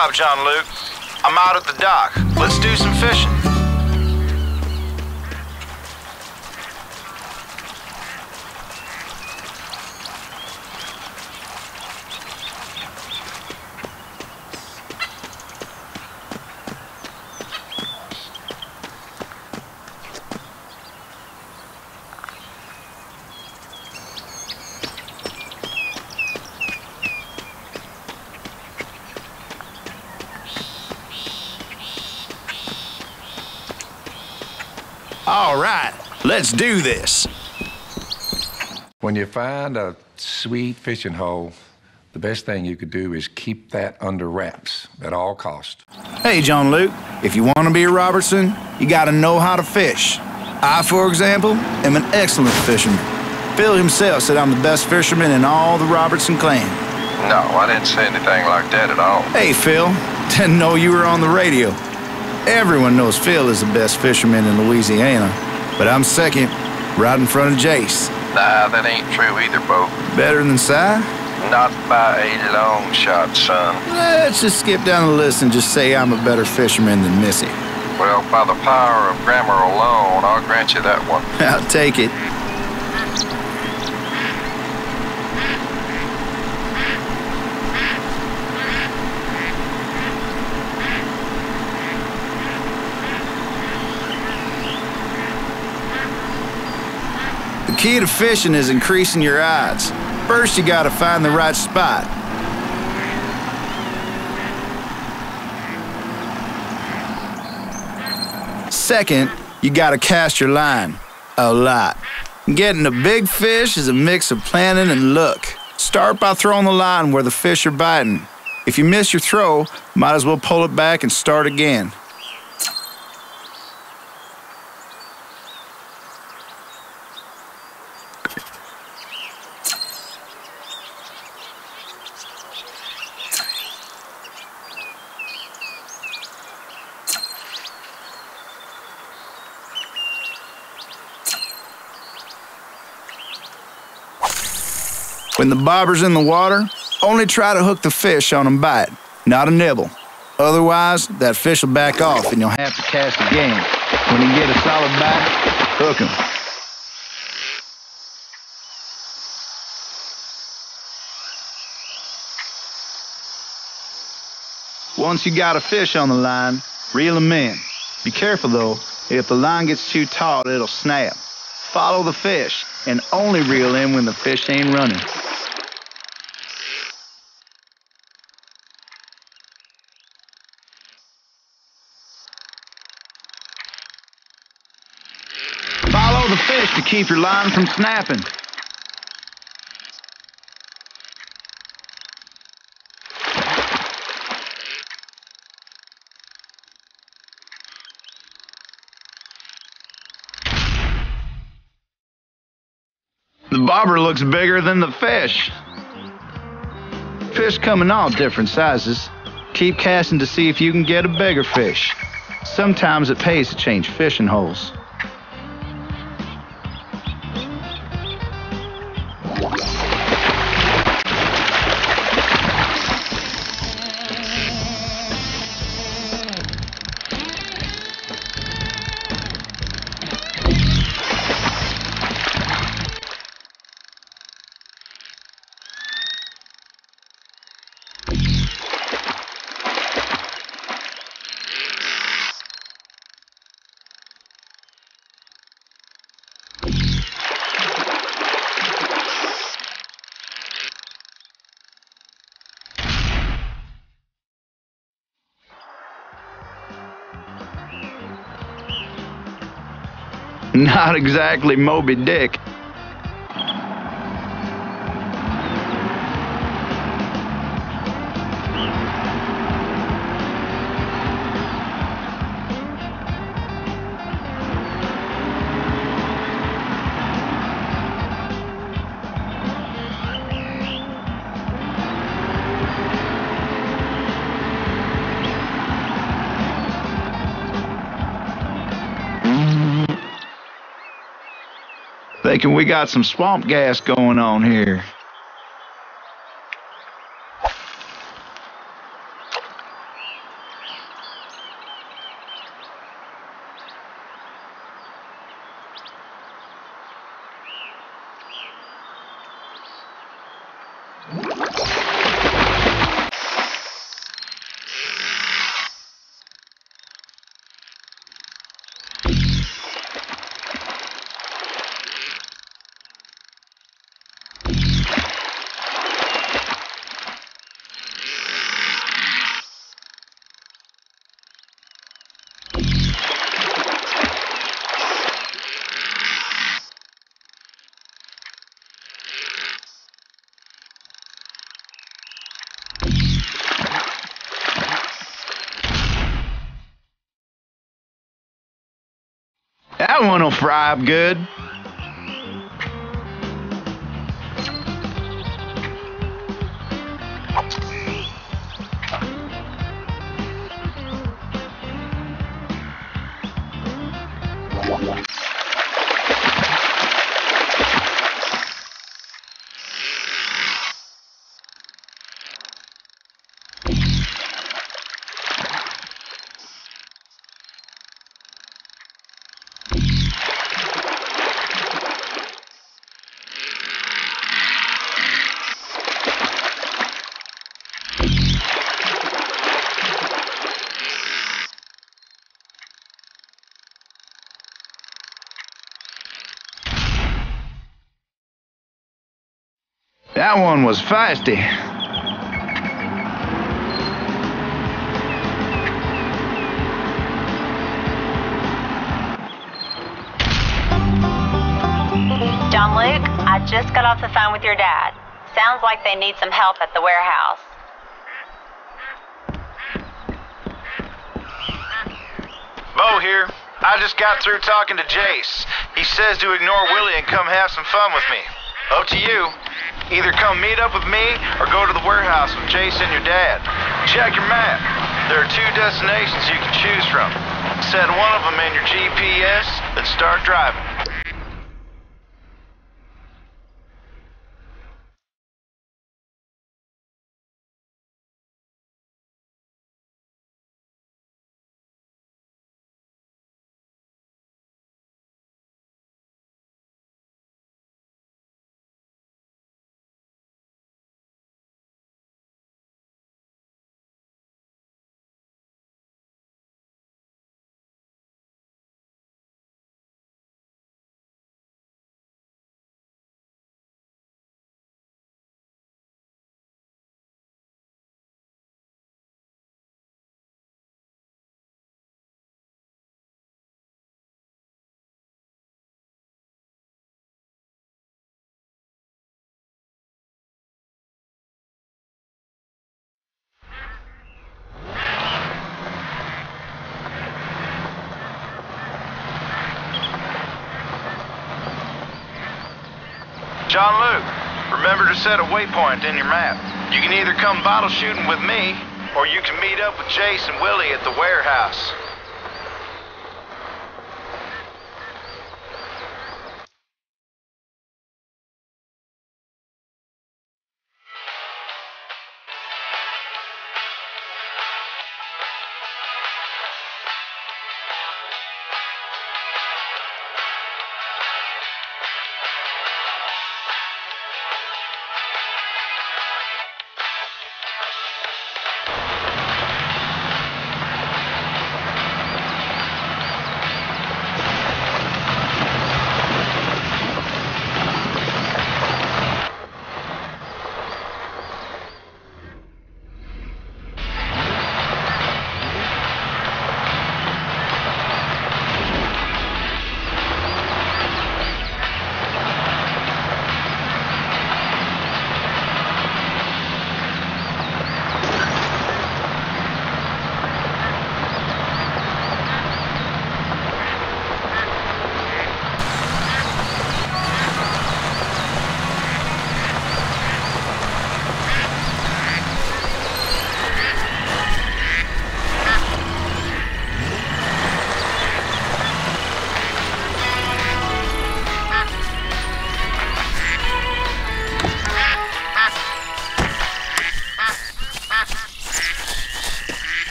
job, John Luke. I'm out at the dock. Let's do some fishing. All right, let's do this. When you find a sweet fishing hole, the best thing you could do is keep that under wraps at all costs. Hey, John Luke, if you want to be a Robertson, you got to know how to fish. I, for example, am an excellent fisherman. Phil himself said I'm the best fisherman in all the Robertson clan. No, I didn't say anything like that at all. Hey, Phil, didn't know you were on the radio. Everyone knows Phil is the best fisherman in Louisiana, but I'm second, right in front of Jase. Nah, that ain't true either, Bo. Better than Si? Not by a long shot, son. Let's just skip down the list and just say I'm a better fisherman than Missy. Well, by the power of grammar alone, I'll grant you that one. I'll take it. Key to fishing is increasing your odds. First, you gotta find the right spot. Second, you gotta cast your line. A lot. Getting a big fish is a mix of planning and luck. Start by throwing the line where the fish are biting. If you miss your throw, might as well pull it back and start again. When the bobber's in the water, only try to hook the fish on a bite, not a nibble. Otherwise, that fish will back off and you'll have to cast again. When you get a solid bite, hook him. Once you got a fish on the line, reel him in. Be careful though, if the line gets too taut, it'll snap. Follow the fish and only reel in when the fish ain't running. Follow the fish to keep your line from snapping. The bobber looks bigger than the fish. Fish come in all different sizes. Keep casting to see if you can get a bigger fish. Sometimes it pays to change fishing holes. Not exactly Moby Dick. Thinking we got some swamp gas going on here. Up good. That one was feisty. John Luke, I just got off the phone with your dad. Sounds like they need some help at the warehouse. Bo here. I just got through talking to Jase. He says to ignore Willie and come have some fun with me. Up to you. Either come meet up with me or go to the warehouse with Jason, your dad. Check your map. There are two destinations you can choose from. Set one of them in your GPS, and start driving. John Luke, remember to set a waypoint in your map. You can either come bottle shooting with me, or you can meet up with Jase and Willie at the warehouse.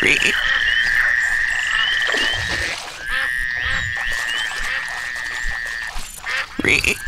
hungry. Ree.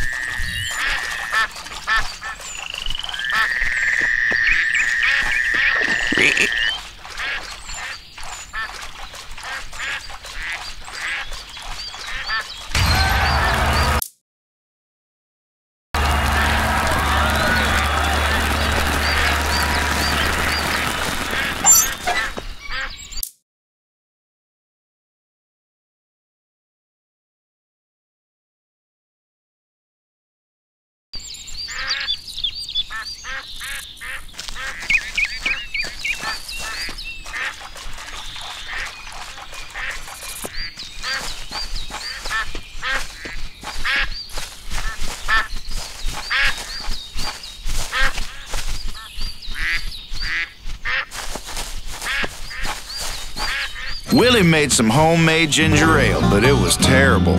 Willie made some homemade ginger ale, but it was terrible.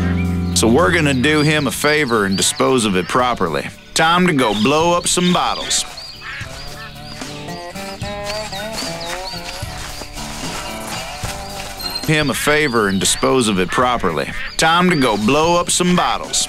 So we're gonna do him a favor and dispose of it properly. Time to go blow up some bottles. Him a favor and dispose of it properly. Time to go blow up some bottles.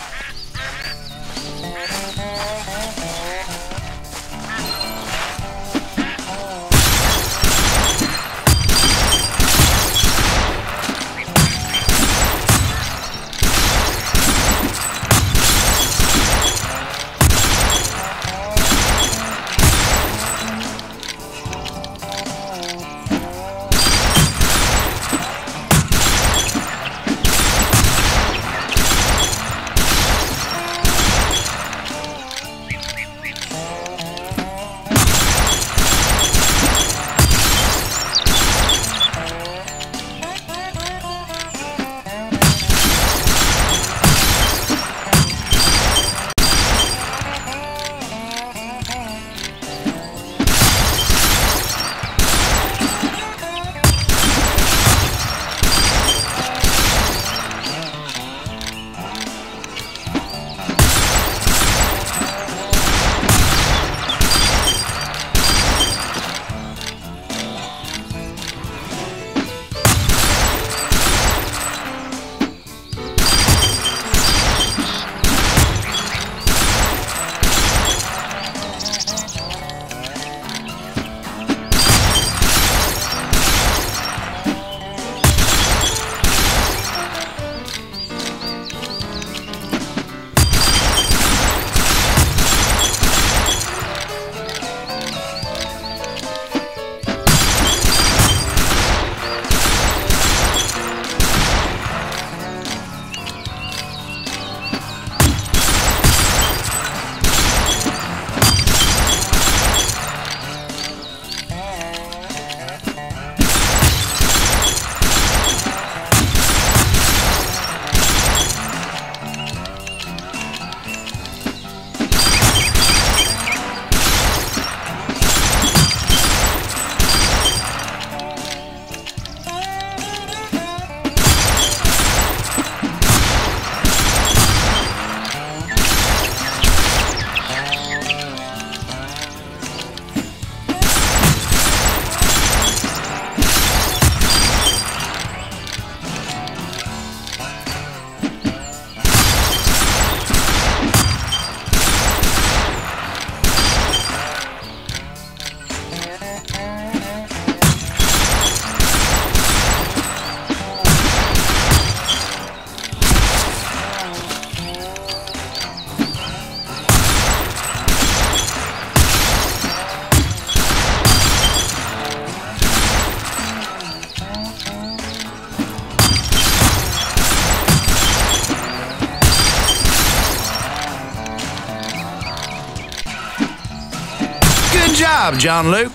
Job, John Luke.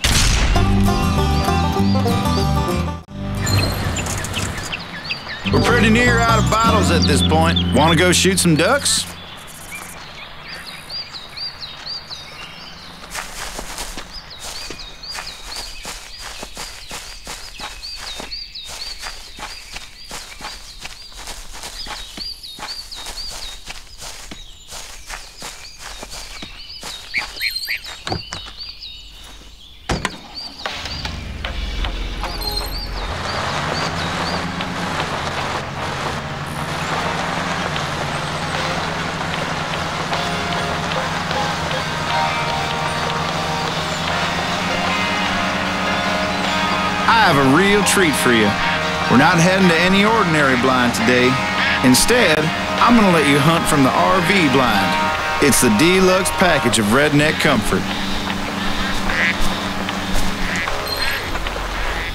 We're pretty near out of bottles at this point. Want to go shoot some ducks? Treat for you. We're not heading to any ordinary blind today. Instead, I'm gonna let you hunt from the RV blind. It's the deluxe package of redneck comfort.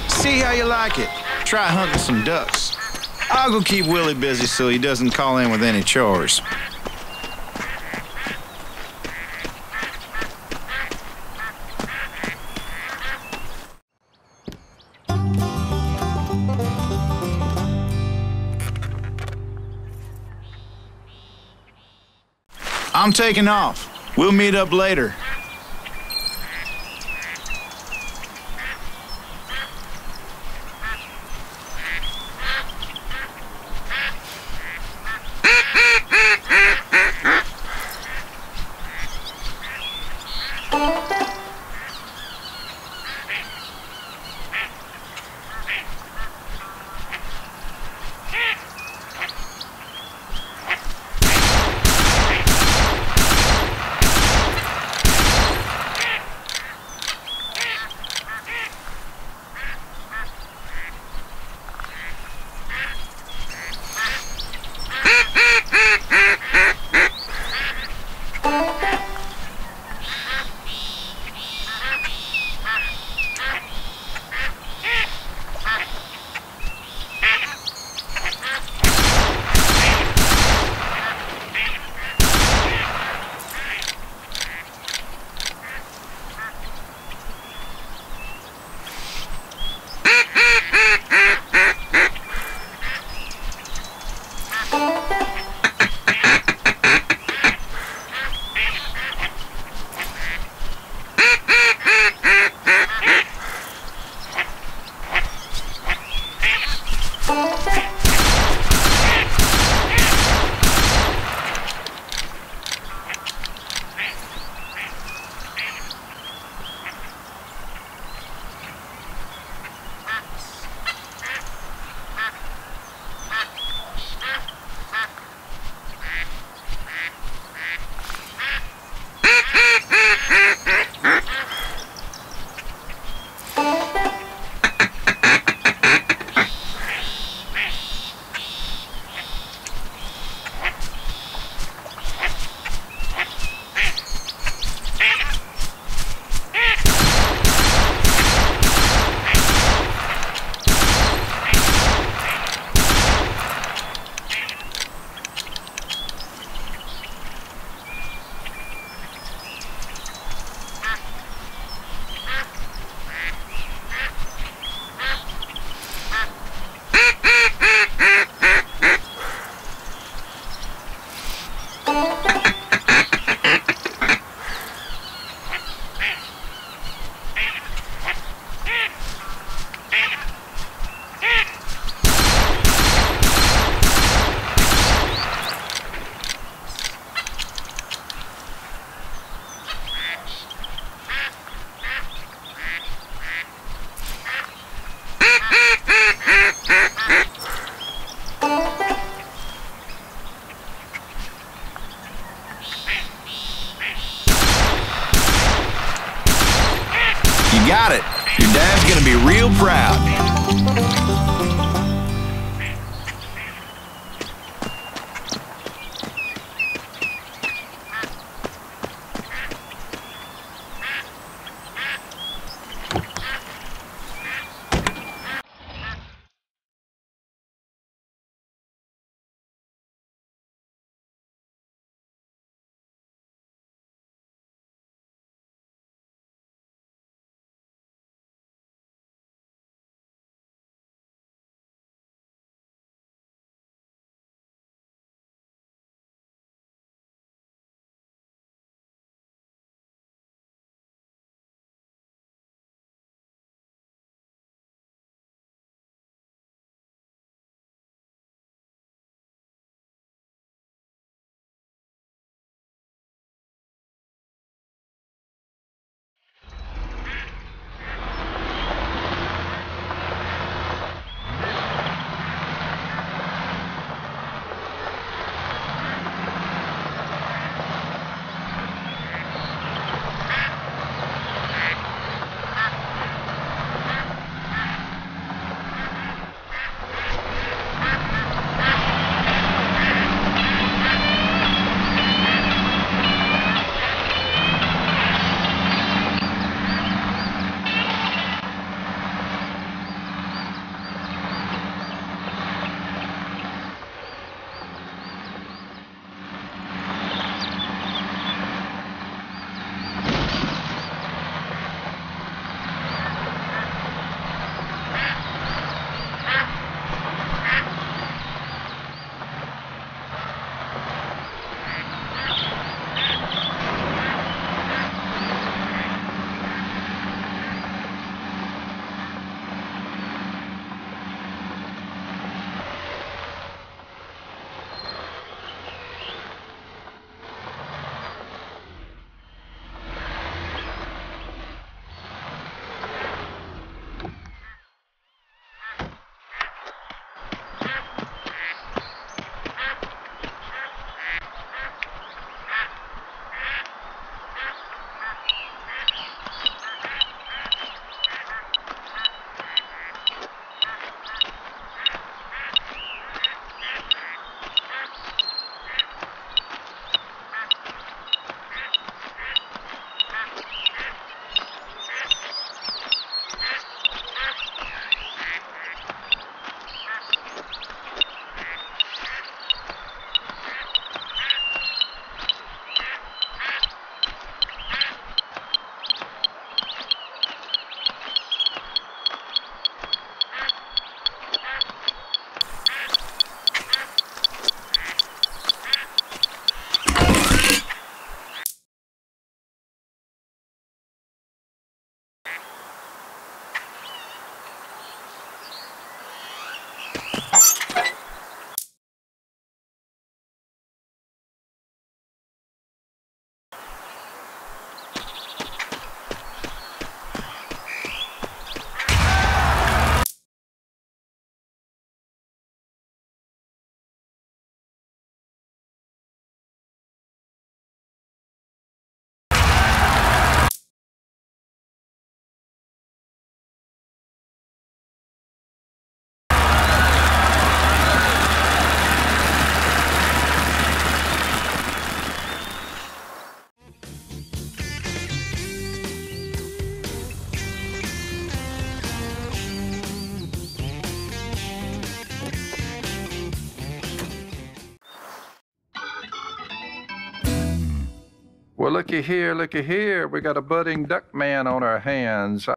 See how you like it. Try hunting some ducks. I'll go keep Willie busy so he doesn't call in with any chores. I'm taking off. We'll meet up later. Ah, ah! Looky here, looky here. We got a budding duck man on our hands.